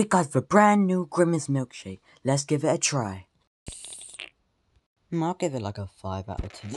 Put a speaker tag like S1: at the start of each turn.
S1: We got the brand new Grimace milkshake. Let's give it a try. I'll give it like a 5 out of 10.